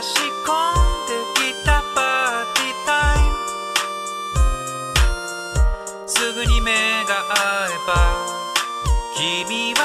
込んできたパーティータイム。すぐに目が合えば君は